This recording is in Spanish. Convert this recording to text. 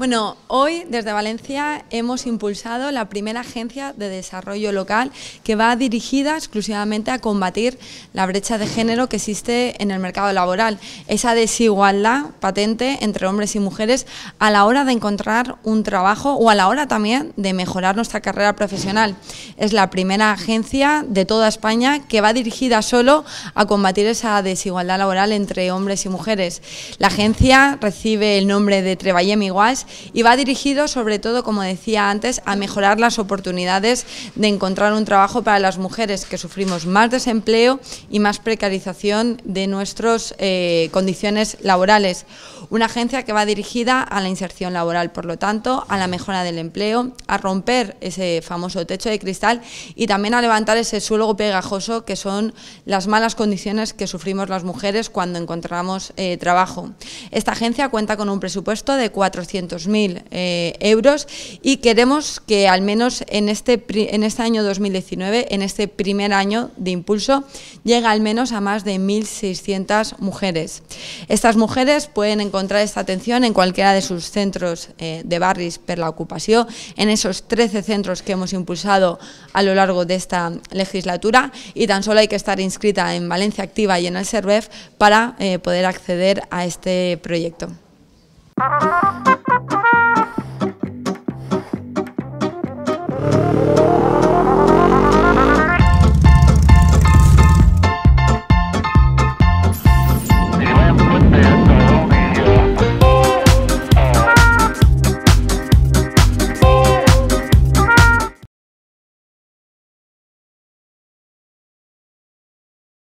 Bueno, hoy desde Valencia hemos impulsado la primera agencia de desarrollo local que va dirigida exclusivamente a combatir la brecha de género que existe en el mercado laboral, esa desigualdad patente entre hombres y mujeres a la hora de encontrar un trabajo o a la hora también de mejorar nuestra carrera profesional. Es la primera agencia de toda España que va dirigida solo a combatir esa desigualdad laboral entre hombres y mujeres. La agencia recibe el nombre de Treballem Iguals y va dirigido sobre todo, como decía antes, a mejorar las oportunidades de encontrar un trabajo para las mujeres que sufrimos más desempleo y más precarización de nuestras eh, condiciones laborales. Una agencia que va dirigida a la inserción laboral, por lo tanto, a la mejora del empleo, a romper ese famoso techo de cristal y también a levantar ese suelo pegajoso que son las malas condiciones que sufrimos las mujeres cuando encontramos eh, trabajo. Esta agencia cuenta con un presupuesto de 400 mil eh, euros y queremos que al menos en este, en este año 2019, en este primer año de impulso, llegue al menos a más de 1.600 mujeres. Estas mujeres pueden encontrar esta atención en cualquiera de sus centros eh, de barris per la ocupación, en esos 13 centros que hemos impulsado a lo largo de esta legislatura y tan solo hay que estar inscrita en Valencia Activa y en el SERVEF para eh, poder acceder a este proyecto.